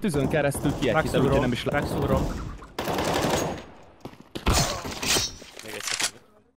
Tűzön, keresztül kiekítem, Megszúrom, nem is lehet. megszúrom.